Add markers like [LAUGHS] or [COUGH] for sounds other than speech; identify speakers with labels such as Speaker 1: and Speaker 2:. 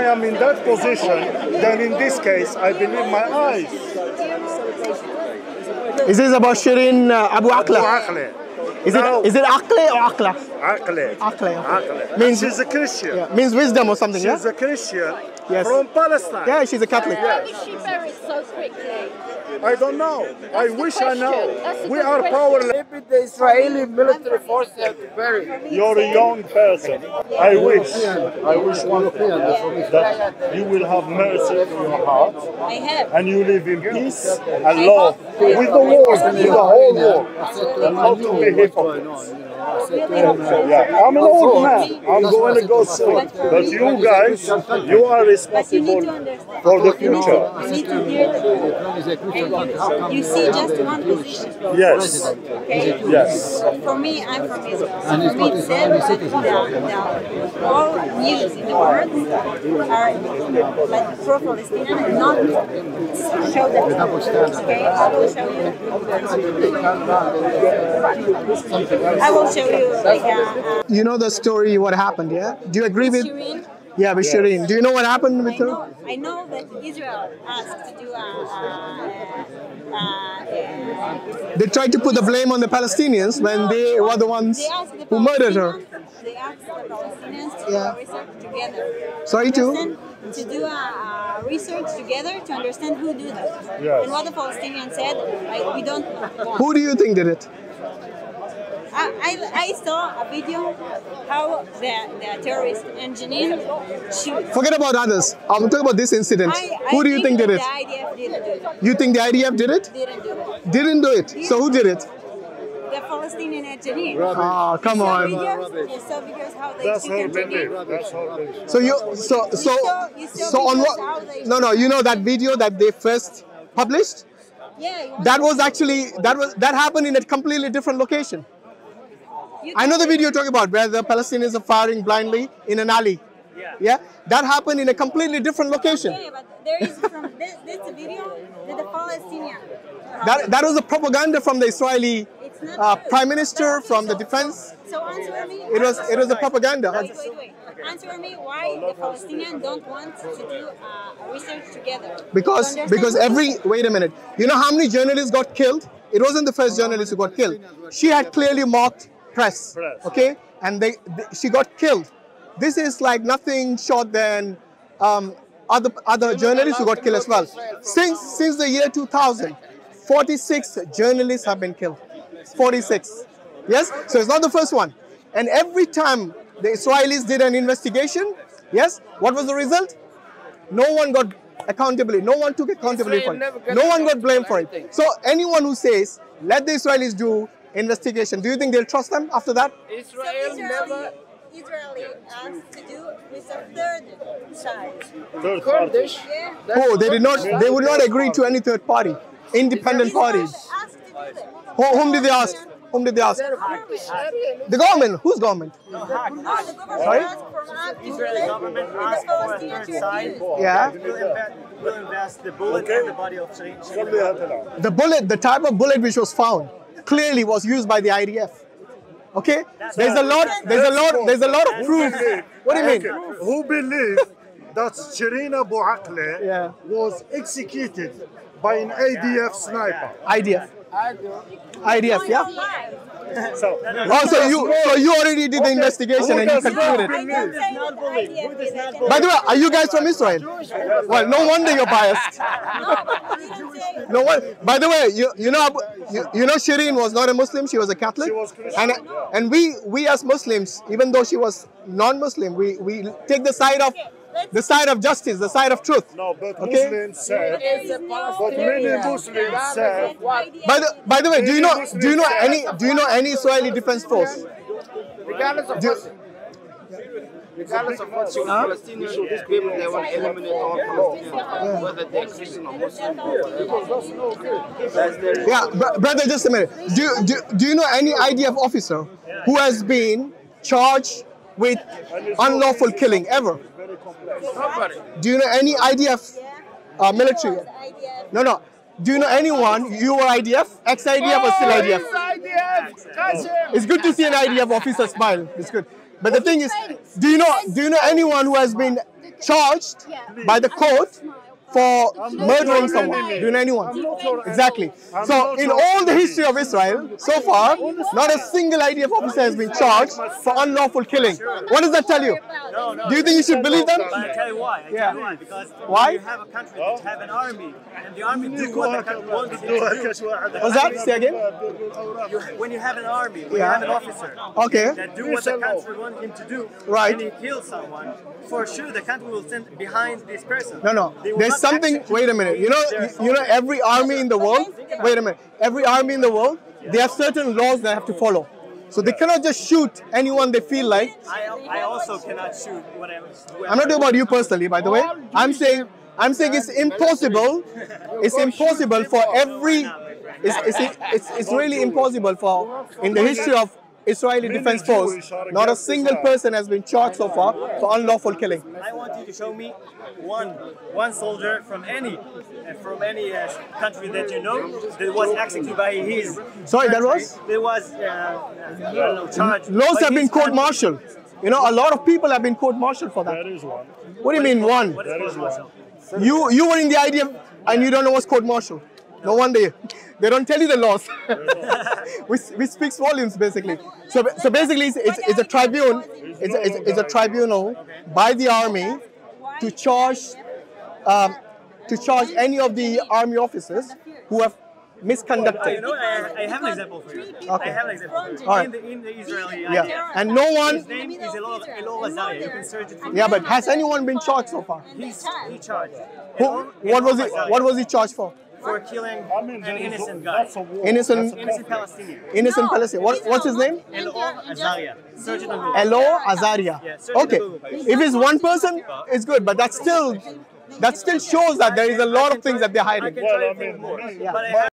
Speaker 1: I am in that position, then in this case, I believe my eyes.
Speaker 2: Is this about Shireen uh, Abu Akla? Is
Speaker 1: no.
Speaker 2: it is it Akle or Akla? Akle.
Speaker 1: Akle.
Speaker 2: Means
Speaker 1: she's a Christian.
Speaker 2: Yeah. Means wisdom or something.
Speaker 1: She's
Speaker 2: yeah?
Speaker 1: a Christian
Speaker 2: yes.
Speaker 1: from Palestine.
Speaker 2: Yeah, she's a Catholic. Yes.
Speaker 3: Why did she buried so quickly?
Speaker 1: I don't know. I
Speaker 3: That's the
Speaker 1: wish I know.
Speaker 3: question. That's a
Speaker 1: We are powerless.
Speaker 4: Maybe the Israeli military forces have to bury.
Speaker 1: You're a young person. I wish, I wish one thing that you will have mercy in your heart
Speaker 3: I have.
Speaker 1: and you live in peace and love with the world, with the whole world, and not to be hypocrites. Yeah, I'm an old man. I'm going to go soon. But you guys, you are responsible
Speaker 3: need to understand.
Speaker 1: for the future.
Speaker 3: You need to hear the you see just one position.
Speaker 1: Yes,
Speaker 3: Okay?
Speaker 1: yes.
Speaker 3: For me, I'm from Israel. So for me, it's said that the, the, all news in the world are like pro-Palestinian and not show. Okay, I will show you. I will show you like
Speaker 2: You know the story, what happened, yeah? Do you agree with? Yeah, with Shireen. Do you know what happened with
Speaker 3: I
Speaker 2: her?
Speaker 3: know, I know that Israel asked to do a, a, a
Speaker 2: They tried to put the blame on the Palestinians when they were the ones
Speaker 3: the
Speaker 2: who murdered her.
Speaker 3: They asked the Palestinians to
Speaker 2: Yeah.
Speaker 3: research together.
Speaker 2: Sorry, to?
Speaker 3: To do a, a research together to understand who did it.
Speaker 1: Yes.
Speaker 3: And what the Palestinians said, like, we don't.
Speaker 2: Who do you think did it?
Speaker 3: I, I, I saw a video how the, the terrorist engineer shoot.
Speaker 2: Forget about others. I'm talking about this incident.
Speaker 3: I,
Speaker 2: Who do you think did it?
Speaker 3: The IDF didn't do it.
Speaker 2: You think the IDF did it?
Speaker 3: Didn't do it.
Speaker 2: Didn't do it. So who did it?
Speaker 3: The Palestinian engineer.
Speaker 2: Ah, come
Speaker 3: You
Speaker 2: on.
Speaker 3: videos? You saw videos how they
Speaker 1: That's
Speaker 3: shoot
Speaker 1: her
Speaker 3: engineer?
Speaker 1: That's her.
Speaker 2: So you so so
Speaker 3: saw- you saw
Speaker 2: so on what? No, no. You know that video that they first published?
Speaker 3: Yeah.
Speaker 2: That was actually that was that happened in a completely different location. I know the video you're talking about where the Palestinians are firing blindly in an alley. Yeah. Yeah. That happened in a completely different location.
Speaker 3: Yeah, but there is from this, this video that the Palestinian.
Speaker 2: That that was a propaganda from the Israeli
Speaker 3: It's not
Speaker 2: uh, prime minister from the defense.
Speaker 3: So answer me.
Speaker 2: It was it was a propaganda.
Speaker 3: Wait, wait, wait. Answer me why the Palestinians don't want to do uh, research together.
Speaker 2: Because
Speaker 3: To
Speaker 2: because every wait a minute. You know how many journalists got killed? It wasn't the first journalist who got killed. She had clearly mocked press.
Speaker 1: Press.
Speaker 2: Okay, and they, they she got killed. This is like nothing short than um, other other journalists who got killed as well. Since since the year 2000, 46 journalists have been killed. 46. Yes, so it's not the first one. And every time the Israelis did an investigation, yes, what was the result? No one got accountability. No one took accountability for
Speaker 4: Israel never
Speaker 2: it. No one got blamed
Speaker 4: for
Speaker 2: for it. So anyone who says, let the Israelis do investigation, do you think they'll trust them after that?
Speaker 3: So
Speaker 4: Israel
Speaker 3: Israeli,
Speaker 4: never
Speaker 3: Israeli asked to do with a third side.
Speaker 1: Third.
Speaker 4: Kurdish.
Speaker 3: Yeah.
Speaker 2: Oh, they did not. They would not agree to any third party, independent
Speaker 3: Israel
Speaker 2: who, whom did they ask? Whom did they ask? The government. Whose government? Sorry?
Speaker 5: Israeli government asked for a third side.
Speaker 2: Yeah.
Speaker 5: Will invest, the bullet the body of
Speaker 2: The bullet, the type of bullet which was found, clearly was used by the IDF. Okay? There's a lot, there's a lot, there's a lot of proof. What do you mean?
Speaker 1: Who believes that Shireen Abu Akleh was executed by an IDF sniper?
Speaker 2: IDF. IDF. Yeah.
Speaker 1: So,
Speaker 2: Oh, so you, so you already did the investigation and you concluded.
Speaker 3: I don't say
Speaker 5: not
Speaker 3: that the
Speaker 5: bullied.
Speaker 3: IDF
Speaker 5: Who does
Speaker 3: did
Speaker 5: not
Speaker 3: it.
Speaker 2: By the way, are you guys from Israel? Well, no wonder you're biased.
Speaker 3: No, but we didn't say.
Speaker 2: No one. By the way, you you know you, you know Shireen was not a Muslim; she was a Catholic.
Speaker 1: She was Christian,
Speaker 2: and and we we as Muslims, even though she was non-Muslim, we we take the side of the side of justice, the side of truth.
Speaker 1: no, but
Speaker 2: Okay.
Speaker 1: Muslims said,
Speaker 3: There is no
Speaker 1: but many Muslims said,
Speaker 2: By the by the way, do you know do you know any do you know any Israeli defense force?
Speaker 4: Regardless of
Speaker 2: Do-
Speaker 4: what, regardless of what you Palestinians, these people they want to eliminate all Palestinians, whether they're Christian or Muslim or whatever. That's their
Speaker 2: Yeah, br- brother, just a minute. Do, do do you know any IDF officer who has been charged with unlawful killing ever?
Speaker 4: Nobody.
Speaker 2: Do you know any IDF uh, military? No, no. Do you know anyone? You were IDF, ex-IDF, or still IDF? It's good to see an IDF officer smile. It's good. But the thing is, do you know? Do you know anyone who has been charged by the court for murdering someone, doing anyone. Exactly. So, in all the history of Israel, so far, not a single IDF officer has been charged for unlawful killing. What does that tell you?
Speaker 5: No, no.
Speaker 2: Do you think you should believe them?
Speaker 5: I tell you why. I
Speaker 2: Yeah.
Speaker 5: tell you why. Because
Speaker 2: Why?
Speaker 5: when you have a country that have an army, and the army do what the country wants it to do.
Speaker 2: What's that? Say again.
Speaker 5: You, when you have an army, when
Speaker 2: Yeah.
Speaker 5: you have an officer
Speaker 2: Okay.
Speaker 5: that do what the country wants him to do,
Speaker 2: Right.
Speaker 5: and he kills someone, for sure the country will stand behind this person.
Speaker 2: No, no.
Speaker 5: They will
Speaker 2: There's
Speaker 5: not
Speaker 2: something. Wait a minute. You know, you know, every army in the world. Wait a minute. Every army in the world, they have certain laws they have to follow. So they cannot just shoot anyone they feel like.
Speaker 5: I, I also cannot shoot whatever.
Speaker 2: I'm not talking about you personally, by the way. I'm saying, I'm saying it's impossible. It's impossible for every. It's, it's, it's, it's really impossible for in the history of Israeli Defense Force. Not a single person has been charged so far for unlawful killing.
Speaker 5: I want you to show me one one soldier from any uh, from any uh, country that you know that was executed by his.
Speaker 2: Sorry, that was?
Speaker 5: There was uh, I don't know charged.
Speaker 2: Laws have been court
Speaker 5: country.
Speaker 2: martialed. You know, a lot of people have been court martialed for that.
Speaker 1: That is one.
Speaker 2: What do you mean one?
Speaker 5: What is court martial?
Speaker 2: You you were in the IDF and you don't know what's court martial. No wonder you- they don't tell you the laws. [LAUGHS] which, which speaks volumes basically. So so basically it's, it's, it's a tribune. It's a, it's, it's a tribunal by the army to charge um, to charge any of the army officers who have
Speaker 5: Oh,
Speaker 2: misconducted.
Speaker 5: you know, I, I have an example for you.
Speaker 2: Okay.
Speaker 5: I have an example for you.
Speaker 2: All right.
Speaker 5: In, the, in the Israeli
Speaker 2: Yeah,
Speaker 5: idea,
Speaker 2: and no one...
Speaker 5: his name is Elor, Elor Azaria. You can search it.
Speaker 2: Yeah, but has anyone been charged so far?
Speaker 5: He's he charged.
Speaker 2: Who, what was
Speaker 5: Elor
Speaker 2: it? What was he charged for?
Speaker 5: For killing
Speaker 1: I mean,
Speaker 5: an
Speaker 1: that is a-
Speaker 5: innocent guy,
Speaker 1: that's a war.
Speaker 2: Innocent,
Speaker 5: innocent Palestinian.
Speaker 2: innocent Palestinian. What, what's his name?
Speaker 5: Elor Azaria. Search it on Google.
Speaker 2: Elo Azaria.
Speaker 5: Yeah,
Speaker 2: Okay, if it's one person, it's good, but that still that still shows that there is a lot of things that they're
Speaker 5: I
Speaker 2: hiding.
Speaker 5: can
Speaker 1: Well,
Speaker 5: tell
Speaker 1: I
Speaker 5: you
Speaker 1: mean,
Speaker 5: more.
Speaker 1: me-
Speaker 5: But I have